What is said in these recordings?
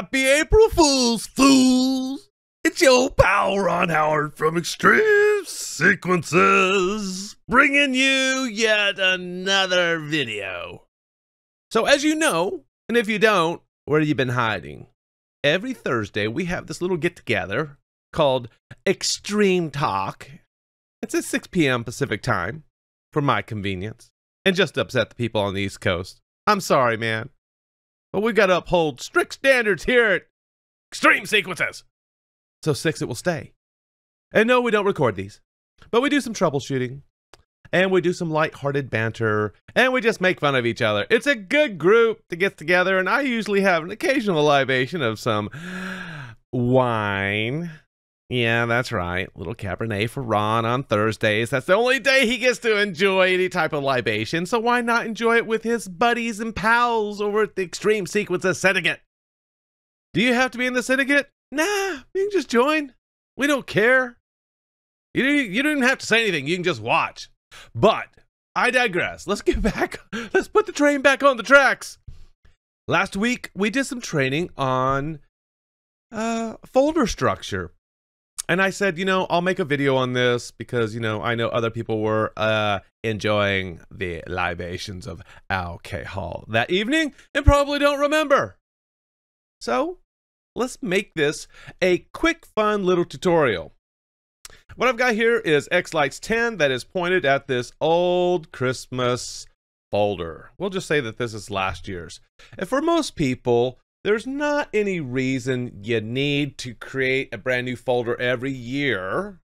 Happy April Fools, fools! It's your pal Ron Howard from xTreme Sequences, bringing you yet another video. So, as you know, and if you don't, where have you been hiding? Every Thursday, we have this little get together called Extreme Talk. It's at 6 p.m. Pacific time, for my convenience, and just to upset the people on the East Coast. I'm sorry, man. But we've got to uphold strict standards here at xTreme Sequences. So six it will stay. And no, we don't record these, but we do some troubleshooting, and we do some light-hearted banter, and we just make fun of each other. It's a good group to get together, and I usually have an occasional libation of some wine. Yeah, that's right. Little Cabernet for Ron on Thursdays. That's the only day he gets to enjoy any type of libation, so why not enjoy it with his buddies and pals over at the xTreme Sequences Syndicate? Do you have to be in the syndicate? Nah, you can just join. We don't care. You, you don't even have to say anything. You can just watch. But I digress. Let's get back. Let's put the train back on the tracks. Last week, we did some training on uh, folder structure and I said, you know, I'll make a video on this because, you know, I know other people were uh, enjoying the libations of alcohol that evening and probably don't remember. So let's make this a quick, fun little tutorial. What I've got here is xLights 10 that is pointed at this old Christmas folder. We'll just say that this is last year's. And for most people, there's not any reason you need to create a brand new folder every year.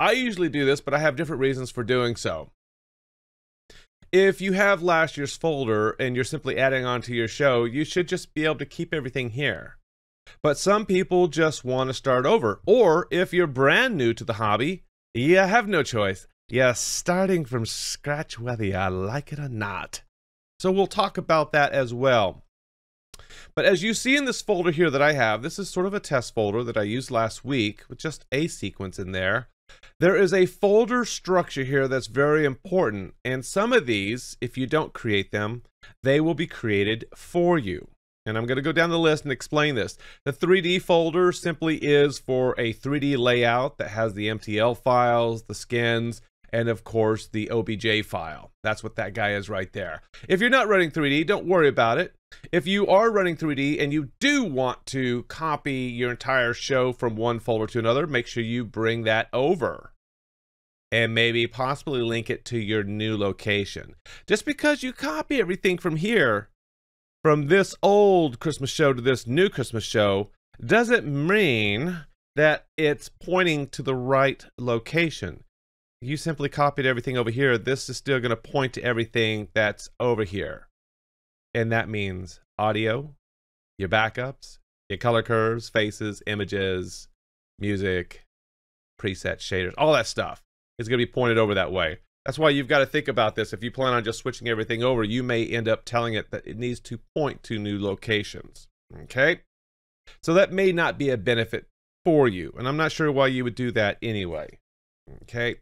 I usually do this, but I have different reasons for doing so. If you have last year's folder and you're simply adding on to your show, you should just be able to keep everything here. But some people just want to start over. Or if you're brand new to the hobby, you have no choice. You're starting from scratch whether you like it or not. So we'll talk about that as well. But as you see in this folder here that I have, this is sort of a test folder that I used last week with just a sequence in there. There is a folder structure here that's very important. And some of these, if you don't create them, they will be created for you. And I'm going to go down the list and explain this. The 3D folder simply is for a 3D layout that has the MTL files, the skins, and of course the OBJ file. That's what that guy is right there. If you're not running 3D, don't worry about it. If you are running 3D and you do want to copy your entire show from one folder to another, make sure you bring that over and maybe possibly link it to your new location. Just because you copy everything from here, from this old Christmas show to this new Christmas show, doesn't mean that it's pointing to the right location you simply copied everything over here, this is still going to point to everything that's over here. And that means audio, your backups, your color curves, faces, images, music, preset shaders, all that stuff is going to be pointed over that way. That's why you've got to think about this. If you plan on just switching everything over, you may end up telling it that it needs to point to new locations. Okay? So that may not be a benefit for you. And I'm not sure why you would do that anyway. Okay?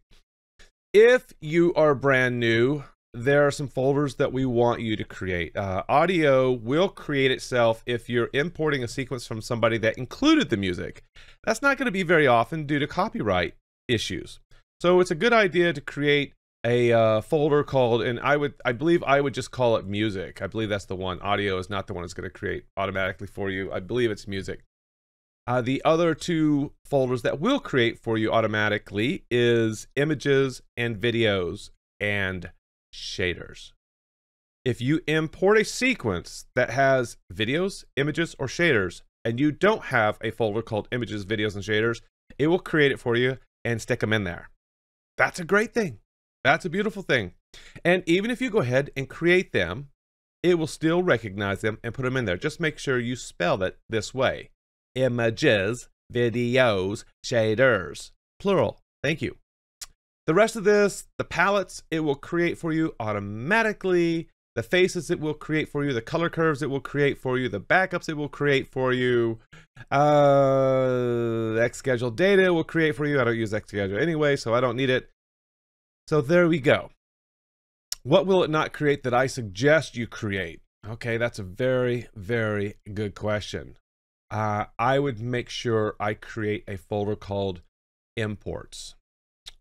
if you are brand new, there are some folders that we want you to create. Uh, audio will create itself if you're importing a sequence from somebody that included the music. That's not going to be very often due to copyright issues. So it's a good idea to create a uh, folder called, and I would, I believe I would just call it music. I believe that's the one. Audio is not the one that's going to create automatically for you. I believe it's music. Uh, the other two folders that will create for you automatically is images and videos and shaders. If you import a sequence that has videos, images, or shaders, and you don't have a folder called images, videos, and shaders, it will create it for you and stick them in there. That's a great thing. That's a beautiful thing. And even if you go ahead and create them, it will still recognize them and put them in there. Just make sure you spell it this way images, videos, shaders. Plural. Thank you. The rest of this, the palettes, it will create for you automatically. The faces it will create for you, the color curves it will create for you, the backups it will create for you. Uh, xSchedule data it will create for you. I don't use xSchedule anyway, so I don't need it. So there we go. What will it not create that I suggest you create? Okay, that's a very, very good question. uh, I would make sure I create a folder called imports.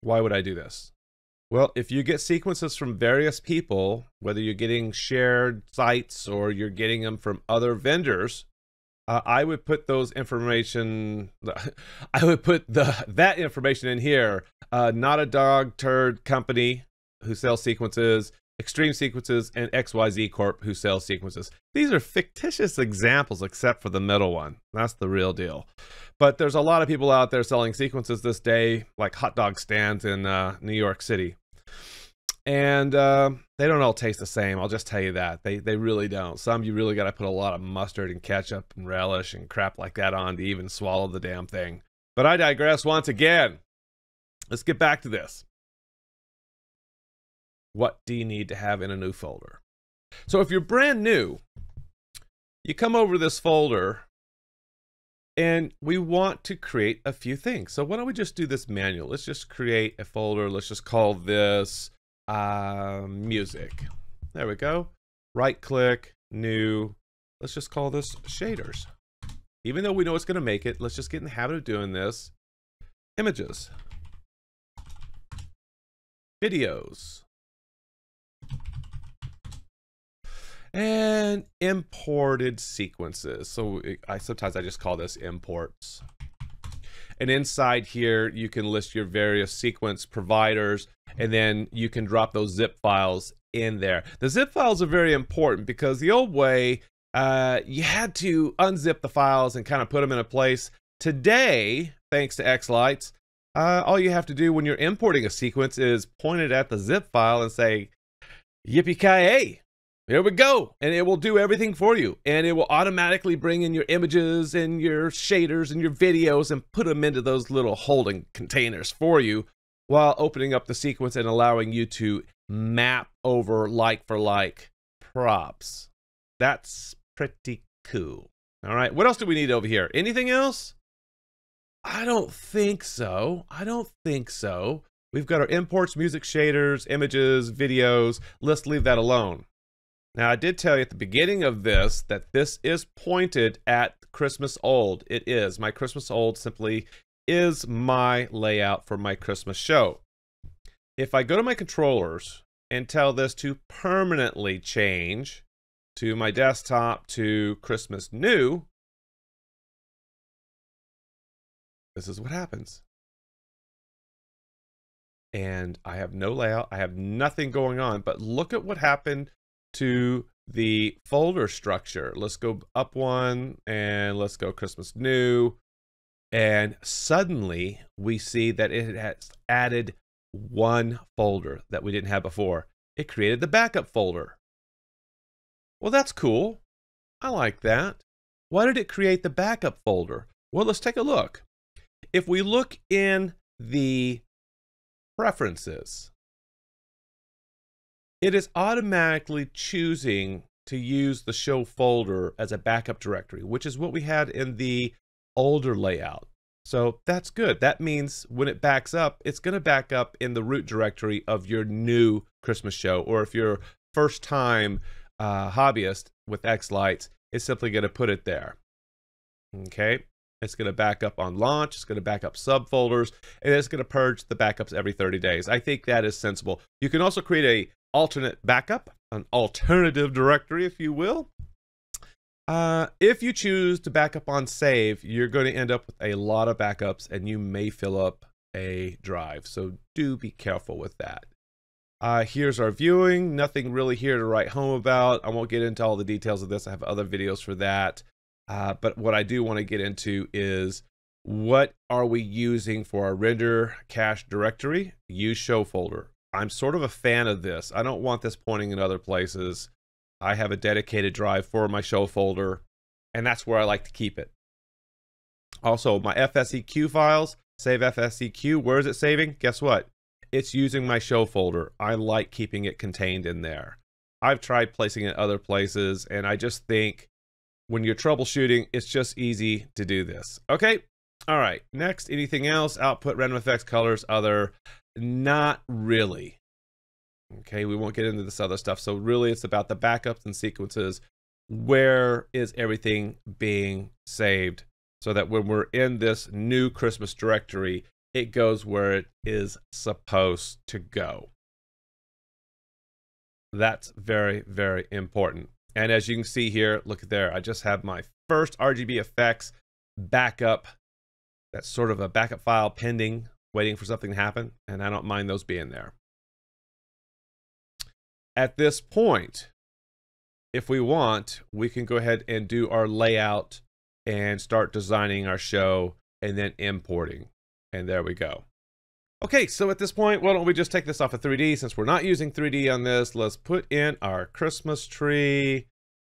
Why would I do this? Well, if you get sequences from various people, whether you're getting shared sites or you're getting them from other vendors, uh, I would put those information. I would put the that information in here. Uh, not a dog turd company who sells sequences, xTreme Sequences, and XYZ Corp who sells sequences. These are fictitious examples, except for the middle one. That's the real deal. But there's a lot of people out there selling sequences this day, like hot dog stands in uh, New York City. And uh, they don't all taste the same. I'll just tell you that. They, they really don't. Some you really got to put a lot of mustard and ketchup and relish and crap like that on to even swallow the damn thing. But I digress once again. Let's get back to this. What do you need to have in a new folder? So if you're brand new, you come over this folder and we want to create a few things. So why don't we just do this manual? Let's just create a folder. Let's just call this uh, music. There we go. Right click, new. Let's just call this shaders. Even though we know it's going to make it, let's just get in the habit of doing this. Images. Videos. And imported sequences. So I sometimes I just call this imports. And inside here, you can list your various sequence providers, and then you can drop those zip files in there. The zip files are very important because the old way, uh, you had to unzip the files and kind of put them in a place. Today, thanks to xLights, uh, all you have to do when you're importing a sequence is point it at the zip file and say, yippee-ki-yay, here we go. And it will do everything for you. And it will automatically bring in your images and your shaders and your videos and put them into those little holding containers for you while opening up the sequence and allowing you to map over like for like props. That's pretty cool. All right. What else do we need over here? Anything else? I don't think so. I don't think so. We've got our imports, music shaders, images, videos. Let's leave that alone. Now, I did tell you at the beginning of this that this is pointed at Christmas Old. It is. My Christmas Old simply is my layout for my Christmas show. If I go to my controllers and tell this to permanently change to my desktop to Christmas New, this is what happens. And I have no layout. I have nothing going on. But look at what happened to the folder structure. Let's go up one and let's go Christmas New. And suddenly we see that it has added one folder that we didn't have before. It created the backup folder. Well, that's cool. I like that. Why did it create the backup folder? Well, let's take a look. If we look in the preferences, it is automatically choosing to use the show folder as a backup directory, which is what we had in the older layout. So that's good. That means when it backs up, it's going to back up in the root directory of your new Christmas show. Or if you're first time uh, hobbyist with X xLights, it's simply going to put it there. Okay. It's going to back up on launch. It's going to back up subfolders, and it's going to purge the backups every 30 days. I think that is sensible. You can also create a alternate backup, an alternative directory, if you will. Uh, if you choose to back up on save, you're going to end up with a lot of backups and you may fill up a drive. So do be careful with that. Uh, here's our viewing. Nothing really here to write home about. I won't get into all the details of this. I have other videos for that. Uh, but what I do want to get into is what are we using for our render cache directory? Use show folder. I'm sort of a fan of this. I don't want this pointing in other places. I have a dedicated drive for my show folder, and that's where I like to keep it. Also, my FSEQ files, save FSEQ, where is it saving? Guess what? It's using my show folder. I like keeping it contained in there. I've tried placing it other places, and I just think when you're troubleshooting, it's just easy to do this. Okay, all right, next, anything else? Output, random effects, colors, other. Not really. Okay, we won't get into this other stuff. So really it's about the backups and sequences. where is everything being saved so that when we're in this new Christmas directory, it goes where it is supposed to go. That's very, very important. And as you can see here, look there, I just have my first RGB effects backup. That's sort of a backup file pending, waiting for something to happen. And I don't mind those being there. At this point, if we want, we can go ahead and do our layout and start designing our show and then importing. And there we go. Okay, so at this point, why don't we just take this off of 3D since we're not using 3D on this. Let's put in our Christmas tree.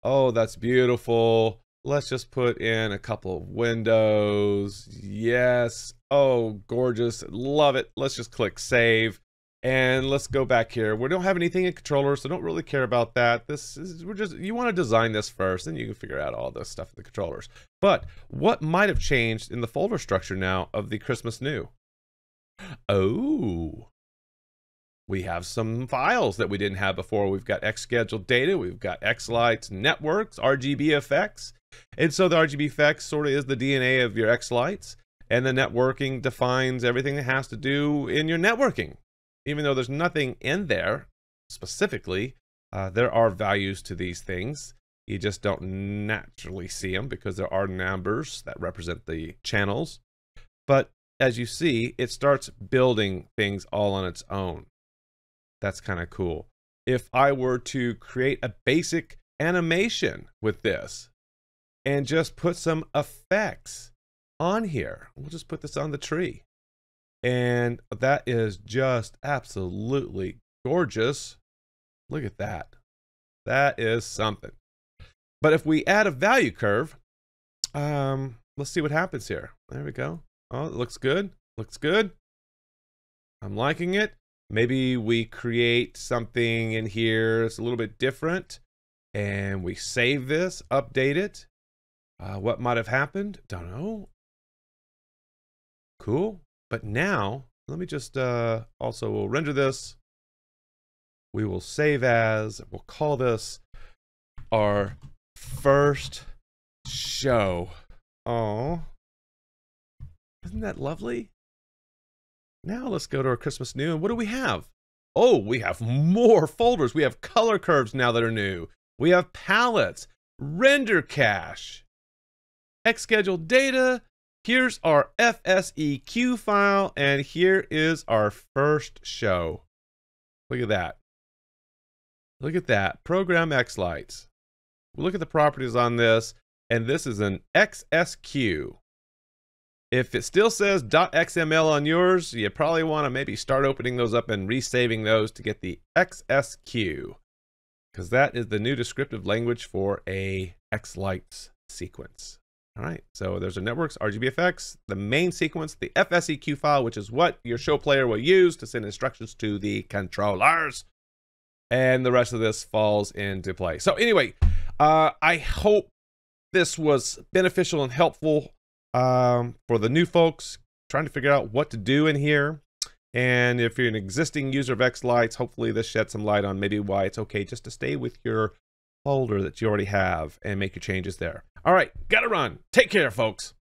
Oh, that's beautiful. Let's just put in a couple of windows. Yes. Oh, gorgeous. Love it. Let's just click save. And let's go back here. We don't have anything in controller, so don't really care about that. This is, we're just, you want to design this first, and you can figure out all this stuff in the controllers. But what might have changed in the folder structure now of the Christmas New? Oh, we have some files that we didn't have before. We've got X scheduled data, we've got xLights networks, RGB effects. And so the RGB effects sort of is the DNA of your xLights. And the networking defines everything that has to do in your networking even though there's nothing in there specifically, uh, there are values to these things. You just don't naturally see them because there are numbers that represent the channels. But as you see, it starts building things all on its own. That's kind of cool. If I were to create a basic animation with this and just put some effects on here, we'll just put this on the tree. And that is just absolutely gorgeous. Look at that. That is something. But if we add a value curve, um, let's see what happens here. There we go. Oh, it looks good. Looks good. I'm liking it. Maybe we create something in here that's a little bit different and we save this, update it. Uh, what might have happened? Don't know. Cool. But now, let me just uh, also we'll render this. We will save as, we'll call this our first show. Oh, isn't that lovely? Now let's go to our Christmas new. And what do we have? Oh, we have more folders. We have color curves now that are new. We have palettes, render cache, X scheduled data, Here's our FSEQ file, and here is our first show. Look at that. Look at that. Program xLights. look at the properties on this, and this is an XSQ. If it still says .xml on yours, you probably want to maybe start opening those up and resaving those to get the XSQ, because that is the new descriptive language for a xLights sequence. All right, so there's a networks, RGB effects, the main sequence, the FSEQ file, which is what your show player will use to send instructions to the controllers. And the rest of this falls into play. So anyway, uh, I hope this was beneficial and helpful um, for the new folks trying to figure out what to do in here. And if you're an existing user of xLights, hopefully this sheds some light on maybe why it's okay just to stay with your folder that you already have and make your changes there. All right, gotta run. Take care, folks.